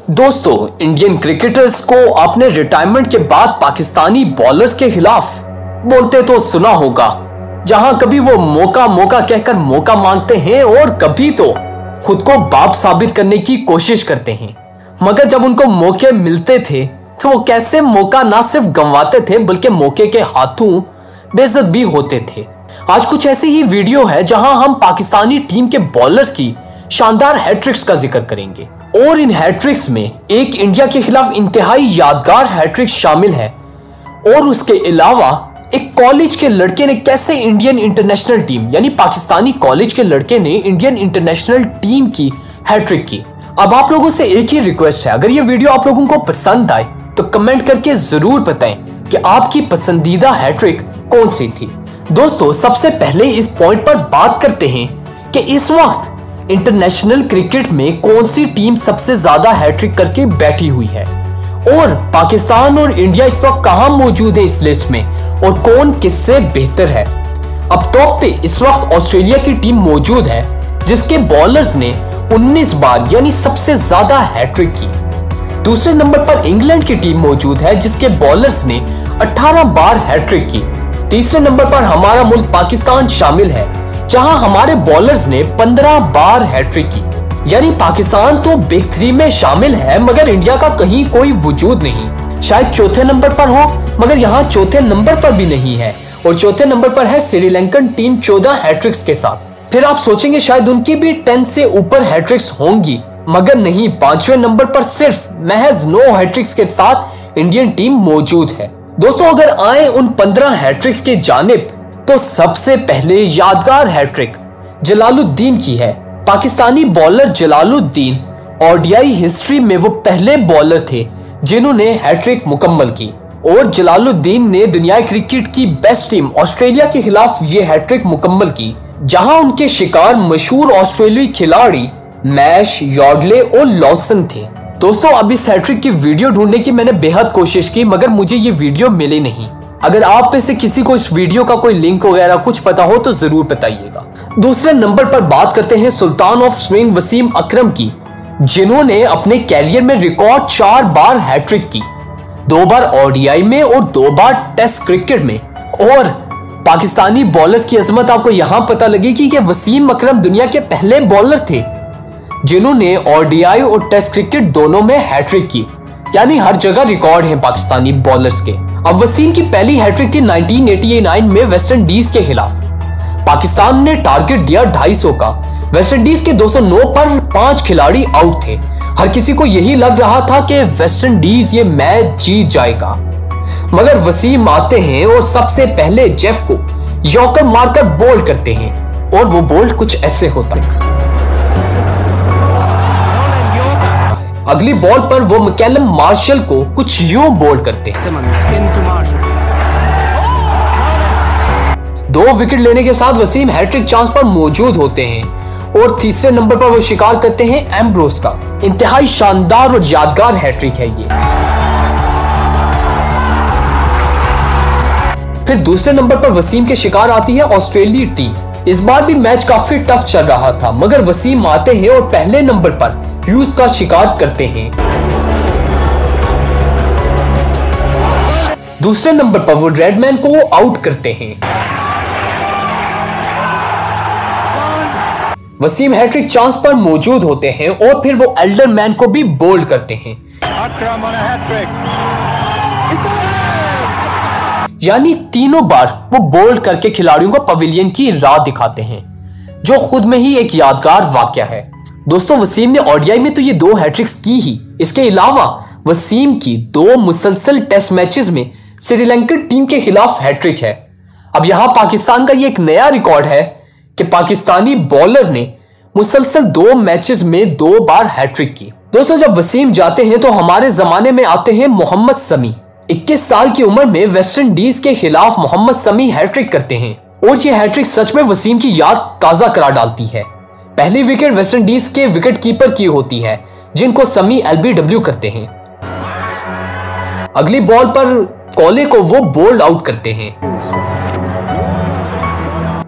दोस्तों Indian cricketers को अपने रिटायरमेंट के बाद पाकिस्तानी बॉलर्स के खिलाफ बोलते तो सुना होगा, जहाँ कभी वो मौका मौका कहकर मौका मांगते हैं और कभी तो खुद को बाप साबित करने की कोशिश करते हैं। मगर जब उनको मौके मिलते थे तो वो कैसे मौका ना सिर्फ़ गंवाते थे, बल्कि मौके के हाथों बेजत भी होते थे। आज कुछ ऐसी ही वीडियो है जहाँ हम पाकिस्तानी टीम के बॉलर्स की शानदार हैट्रिक्स का ज़िक्र करेंगे। और इन हैट्रिक्स में एक इंडिया के खिलाफ इंतहाई यादगार हैट्रिक शामिल है। और उसके अलावा एक कॉलेज के लड़के ने कैसे इंडियन इंटरनेशनल टीम, यानी पाकिस्तानी कॉलेज के लड़के ने इंडियन इंटरनेशनल टीम की हैट्रिक की? अब आप लोगों से एक ही रिक्वेस्ट है, अगर ये वीडियो आप लोगों को पसंद आए तो कमेंट करके ज़रूर बताएँ कि आपकी पसंदीदा हैट्रिक कौन सी थी। दोस्तों, सबसे पहले इस पॉइंट पर बात करते हैं कि इस वक्त इंटरनेशनल क्रिकेट में कौन सी टीम सबसे ज़्यादा हैट्रिक करके बैठी हुई है? और पाकिस्तान और इंडिया इस वक्त कहाँ मौजूद है इस लिस्ट में? और कौन किससे बेहतर है? अब टॉप पे इस वक्त ऑस्ट्रेलिया की टीम मौजूद है, जिसके बॉलर्स ने 19 बार यानी सबसे ज़्यादा हैट्रिक की। दूसरे नंबर पर इंग्लैंड की टीम मौजूद है, जिसके बॉलर्स ने 18 बार हैट्रिक की। तीसरे नंबर पर हमारा मुल्क पाकिस्तान शामिल है जहाँ हमारे बॉलर्स ने 15 बार हैट्रिक की। यानी पाकिस्तान तो बिग थ्री में शामिल है, मगर इंडिया का कहीं कोई वजूद नहीं। शायद चौथे नंबर पर हो, मगर यहाँ चौथे नंबर पर भी नहीं है। और चौथे नंबर पर है श्रीलंकन टीम चौदह हैट्रिक्स के साथ। फिर आप सोचेंगे शायद उनकी भी टेन से ऊपर हैट्रिक्स होंगी, मगर नहीं, पाँचवें नंबर पर सिर्फ़ महज नो हैट्रिक्स के साथ इंडियन टीम मौजूद है। दोस्तों, अगर आए उन पंद्रह हैट्रिक्स के जानब तो सबसे पहले यादगार हैट्रिक जलालुद्दीन की है। Pakistani bowler Jalaluddin ODI history में वो पहले बॉलर थे, जिन्होंने हैट्रिक मुकम्मल की। और जलालुद्दीन ने दुनिया क्रिकेट की बेस्ट टीम ऑस्ट्रेलिया के खिलाफ ये हैट्रिक मुकम्मल की, जहाँ उनके शिकार मशहूर ऑस्ट्रेलियाई खिलाड़ी मैश, यॉडले और लॉसन थे। दोस्तों, अब इस हैट्रिक की वीडियो ढूँढने की मैंने बेहद कोशिश की, मगर मुझे ये वीडियो मिली नहीं। अगर आप में से किसी को इस वीडियो का कोई लिंक वगैरह कुछ पता हो तो ज़रूर बताइएगा। दूसरे नंबर पर बात करते हैं sultan of swing Wasim Akram की, जिन्होंने अपने कैरियर में रिकॉर्ड चार बार हैट्रिक की। दो बार ओडीआई में और दो बार टेस्ट क्रिकेट में। और पाकिस्तानी बॉलर्स की अजमत आपको यहाँ पता लगेगी कि वसीम अकरम दुनिया के पहले बॉलर थे, जिन्होंने ओडीआई और टेस्ट क्रिकेट दोनों में हैट्रिक की। यानी हर जगह रिकॉर्ड है पाकिस्तानी बॉलर्स के। अब वसीम की पहली हैट्रिक थी 1989 में वेस्ट इंडीज के खिलाफ। पाकिस्तान ने टारगेट दिया 250 का। वेस्ट इंडीज के 209 पर पाँच खिलाड़ी आउट थे। हर किसी को यही लग रहा था कि वेस्ट इंडीज ये मैच जीत जाएगा। मगर वसीम आते हैं और सबसे पहले जेफ को यॉकर मारकर बोल्ड करते हैं। और वो बोल्ड कुछ ऐसे होता है। अगली बॉल पर वो मैकेलम मार्शल को कुछ यूँ बोल्ड करते हैं। दो विकेट लेने के साथ वसीम हैट्रिक चांस पर मौजूद होते हैं और तीसरे नंबर पर वो शिकार करते हैं एम्ब्रोस का। इंतहाई शानदार और यादगार हैट्रिक है ये। फिर दूसरे नंबर पर वसीम के शिकार आती है ऑस्ट्रेलिया टीम इस बार भी मैच काफ़ी टफ चल रहा था, मगर वसीम आते हैं और पहले नंबर पर। ह्यूज का शिकार करते हैं। दूसरे नंबर पर वो रेडमैन को आउट करते हैं। वसीम हैट्रिक चांस पर मौजूद होते हैं और फिर वो एल्डर मैन को भी बोल्ड करते हैं। यानी तीनों बार वो बोल्ड करके खिलाड़ियों को पवेलियन की राह दिखाते हैं जो खुद में ही एक यादगार वाक्य है। दोस्तों, वसीम ने ओडियाई में तो ये दो हैट्रिक्स की ही। इसके अलावा, वसीम की दो मुसलसल टेस्ट मैचेस में श्रीलंकन टीम के खिलाफ हैट्रिक है। अब यहाँ पाकिस्तान का ये एक नया रिकॉर्ड है कि पाकिस्तानी बॉलर ने मुसलसल दो मैचेस में दो बार हैट्रिक की। दोस्तों, जब वसीम जाते हैं तो हमारे जमाने में आते हैं मोहम्मद समी। 21 साल की उम्र में वेस्ट इंडीज के खिलाफ मोहम्मद समी हैट्रिक करते हैं। और ये हैट्रिक सच में वसीम की याद ताज़ा करा डालती है। पहली विकेट वेस्ट इंडीज के विकेट कीपर की होती है, जिनको समी एलबीडब्ल्यू करते हैं। अगली बॉल पर कोले को वो बोल्ड आउट करते हैं।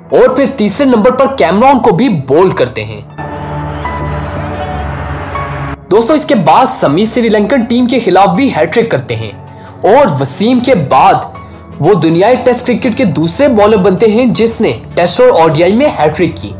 और फिर तीसरे नंबर पर कैमरॉन को भी बोल्ड करते हैं। दोस्तों, इसके बाद समी श्रीलंकन टीम के खिलाफ भी हैट्रिक करते हैं। और वसीम के बाद वो दुनियाई टेस्ट क्रिकेट के दूसरे बॉलर बनते हैं, जिसने टेस्ट और ओडीआई में हैट्रिक की।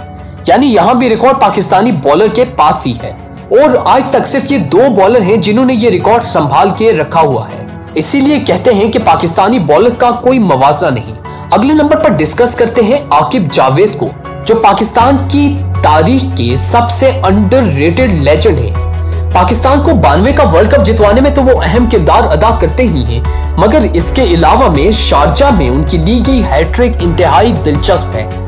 यानी यहाँ भी रिकॉर्ड पाकिस्तानी बॉलर के पास ही है। और आज तक सिर्फ़ ये दो बॉलर हैं जिन्होंने ये रिकॉर्ड संभाल के रखा हुआ है। इसीलिए कहते हैं कि पाकिस्तानी बॉलर्स का कोई मवाजा नहीं। अगले नंबर पर डिस्कस करते हैं आकिब जावेद को, जो पाकिस्तान की तारीख के सबसे अंडर रेटेड लेजेंड है। पाकिस्तान को बानवे का वर्ल्ड कप जितवाने में तो वो अहम किरदार अदा करते ही हैं, मगर इसके अलावा में शारजा में उनकी ली गई हैट्रिक इंतहाई दिलचस्प है।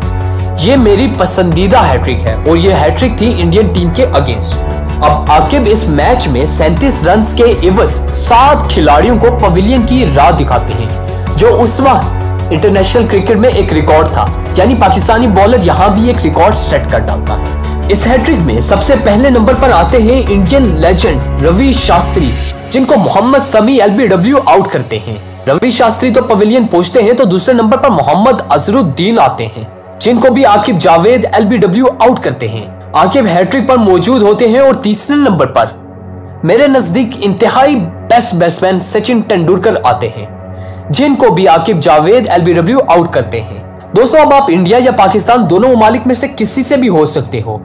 ये मेरी पसंदीदा हैट्रिक है और ये हैट्रिक थी इंडियन टीम के अगेंस्ट अब आकिब इस मैच में सैंतीस रन के इवज सात खिलाड़ियों को पवेलियन की राह दिखाते हैं, जो उस वक्त इंटरनेशनल क्रिकेट में एक रिकॉर्ड था। यानी पाकिस्तानी बॉलर यहाँ भी एक रिकॉर्ड सेट कर डालता है। इस हैट्रिक में सबसे पहले नंबर पर आते हैं इंडियन लेजेंड रवि शास्त्री जिनको मोहम्मद समी एलबीडब्ल्यू आउट करते हैं। रवि शास्त्री तो पवेलियन पहुँचते हैं तो दूसरे नंबर पर मोहम्मद अजरुद्दीन आते हैं। जिनको भी आकिब जावेद, एलबीडब्ल्यू आउट करते हैं। आकिब हैट्रिक पर मौजूद होते हैं और तीसरे नंबर पर। मेरे नज़दीक इंतहाई बेस्ट बैट्समैन सचिन तेंदुलकर आते हैं, जिनको भी आकिब जावेद, एलबीडब्ल्यू आउट करते हैं। दोस्तों, अब आप इंडिया या पाकिस्तान दोनों ममालिक में से किसी से भी हो सकते हो।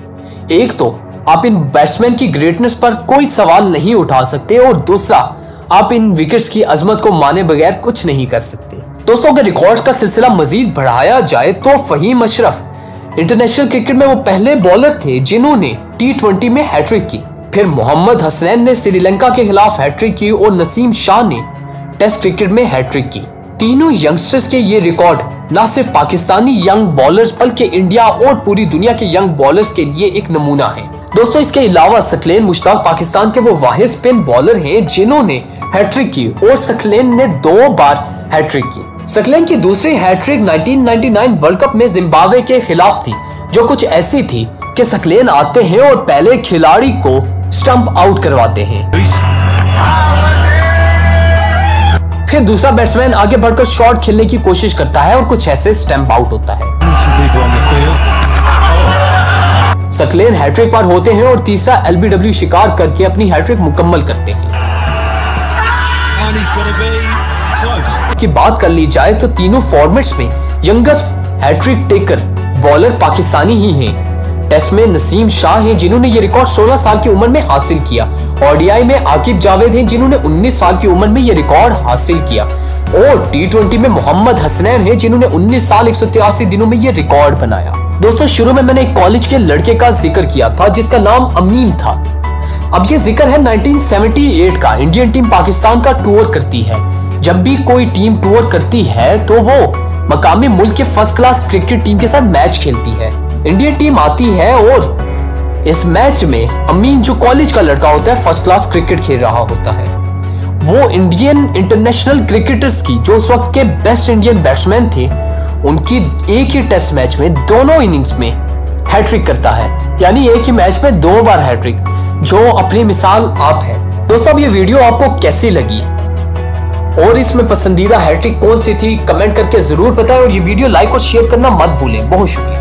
एक तो आप इन बैट्समैन की ग्रेटनेस पर कोई सवाल नहीं उठा सकते और दूसरा, आप इन विकेट्स की अजमत को माने बगैर कुछ नहीं कर सकते। दोस्तों, अगर रिकॉर्ड का सिलसिला मजीद बढ़ाया जाए तो फहीम अशरफ इंटरनेशनल क्रिकेट में वो पहले बॉलर थे जिन्होंने टी ट्वेंटी में हैट्रिक की। फिर मोहम्मद हसनैन ने श्रीलंका के खिलाफ हैट्रिक की और नसीम शाह ने टेस्ट क्रिकेट में हैट्रिक की। तीनों यंगस्टर्स के ये रिकॉर्ड न सिर्फ़ पाकिस्तानी यंग बॉलर्स बल्कि इंडिया और पूरी दुनिया के यंग बॉलर्स के लिए एक नमूना है। दोस्तों, इसके अलावा सकलेन मुश्ताक पाकिस्तान के वो वाहिद स्पिन बॉलर हैं जिन्होंने हैट्रिक की और सकलेन ने दो बार हैट्रिक की। सकलेन की दूसरी हैट्रिक 1999 वर्ल्ड कप में जिम्बाब्वे के खिलाफ थी, जो कुछ ऐसी थी कि सकलेन आते हैं और पहले खिलाड़ी को स्टंप आउट करवाते हैं। फिर दूसरा बैट्समैन आगे बढ़कर शॉट खेलने की कोशिश करता है और कुछ ऐसे स्टंप आउट होता है। सकलेन हैट्रिक पर होते हैं और तीसरा एलबीडब्ल्यू शिकार करके अपनी हैट्रिक मुकम्मल करते हैं। की बात कर ली जाए तो तीनों फॉर्मेट्स में youngest hattrick taker bowler Pakistani ही हैं। टेस्ट में नसीम शाह हैं जिन्होंने ये रिकॉर्ड 16 साल की उम्र में हासिल किया। ओडीआई में आकिब जावेद हैं जिन्होंने 19 साल की उम्र में ये रिकॉर्ड हासिल किया। और टी में मोहम्मद हसनैन हैं जिन्होंने 19 साल एक सौ तिरासी दिनों में ये रिकॉर्ड बनाया। दोस्तों, शुरू में मैंने एक कॉलेज के लड़के का ज़िक्र किया था, जिसका नाम अमीन था। अब ये ज़िक्र है 1978 का। इंडियन टीम पाकिस्तान का टूर करती है। जब भी कोई टीम टूर करती है तो वो मकामी मुल्क के फ़र्स्ट क्लास क्रिकेट टीम के साथ मैच खेलती है। इंडियन टीम आती है और इस मैच में अमीन, जो कॉलेज का लड़का होता है, फ़र्स्ट क्लास क्रिकेट खेल रहा होता है। वो इंडियन इंटरनेशनल क्रिकेटर्स की, जो उस वक्त के बेस्ट इंडियन बैट्समैन थे, उनकी एक ही टेस्ट मैच में, दोनों इनिंग्स में हैट्रिक करता है। यानी एक ही मैच में दो बार हैट्रिक, जो अपनी मिसाल आप है। दोस्तों, अब ये वीडियो आपको कैसी लगी? और इसमें पसंदीदा हैट्रिक कौन सी थी कमेंट करके ज़रूर बताएँ और ये वीडियो लाइक और शेयर करना मत भूलें। बहुत शुक्रिया।